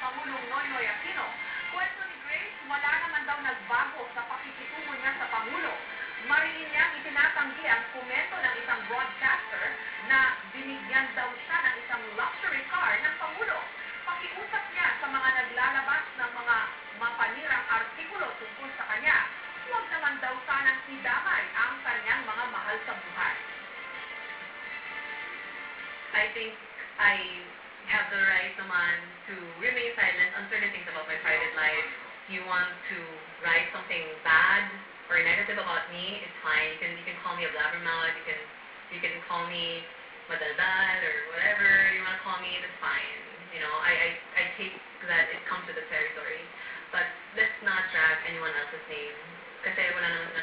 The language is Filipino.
Pangulong Noynoy Aquino. Kwento ni Grace, wala naman daw nagbago sa pakikitungo niya sa Pangulo. Mariin niyang itinatanggi ang komento ng isang broadcaster na binigyan daw siya ng isang luxury car ng Pangulo. Pakiusap niya sa mga naglalabas ng mga mapanirang artikulo tungkol sa kanya. Huwag naman daw sanang idamay ang kanyang mga mahal sa buhay. I think I have the right naman to remain silent on certain things about my private life. You want to write something bad or negative about me, it's fine. You can you can call me a blabbermouth, you can you can call me madaldal or whatever you want to call me, that's fine. You know, I, I I take that it comes with the territory. But let's not drag anyone else's name kasi wala naman.